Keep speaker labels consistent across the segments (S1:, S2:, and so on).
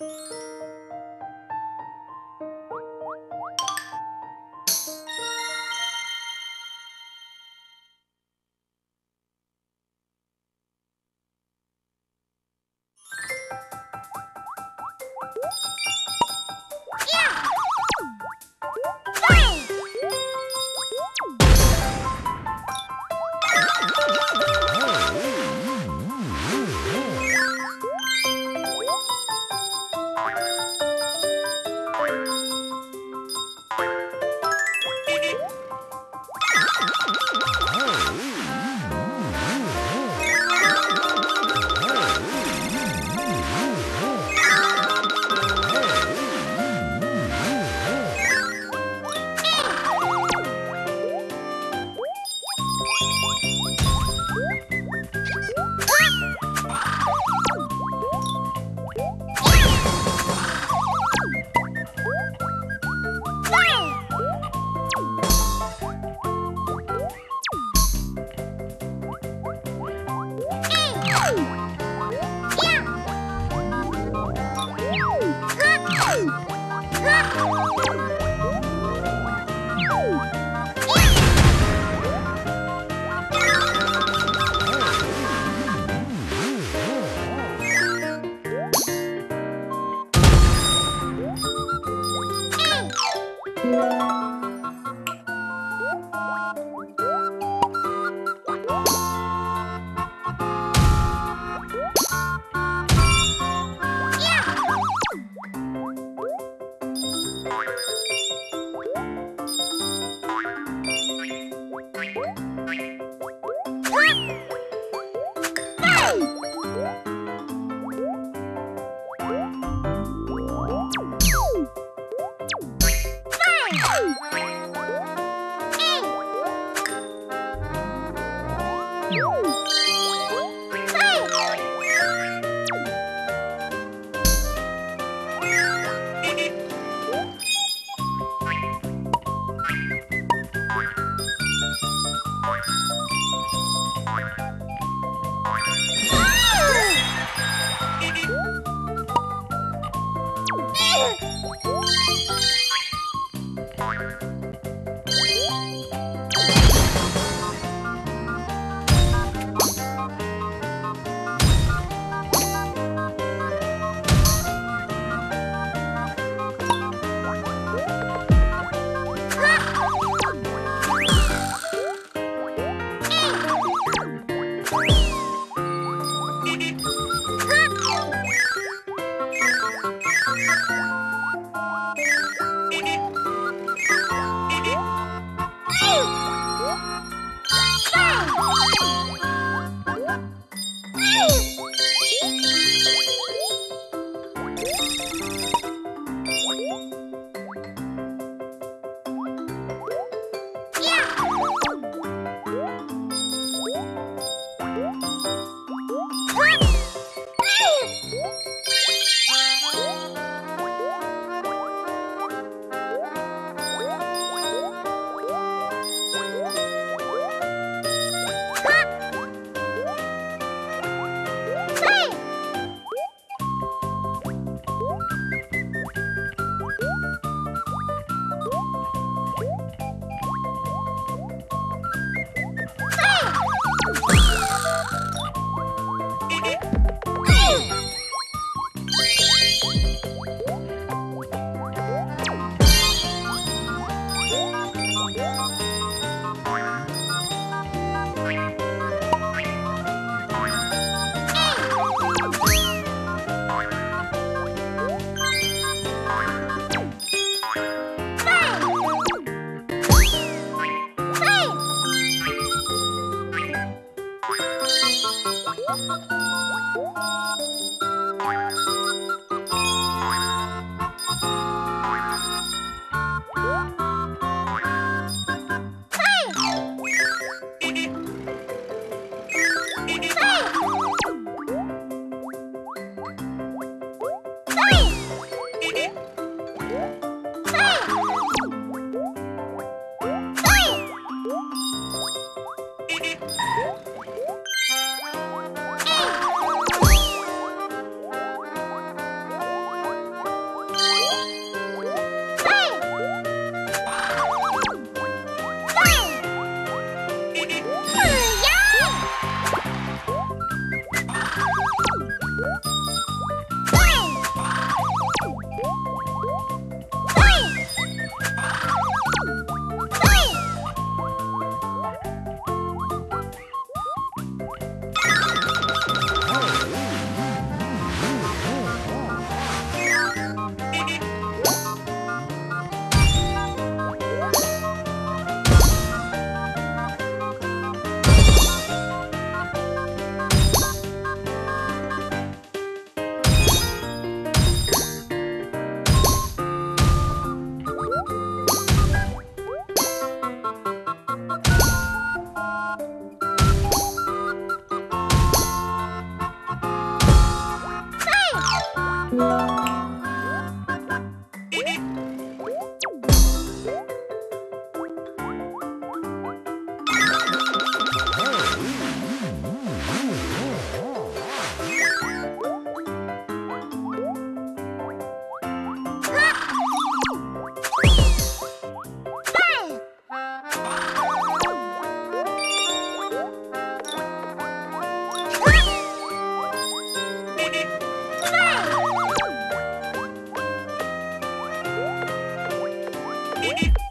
S1: you you Woo! えっ it.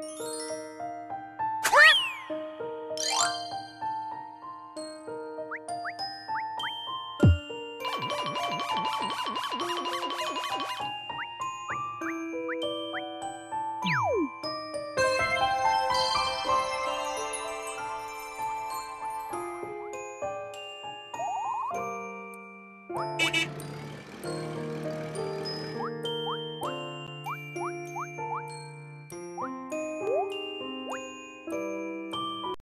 S1: Música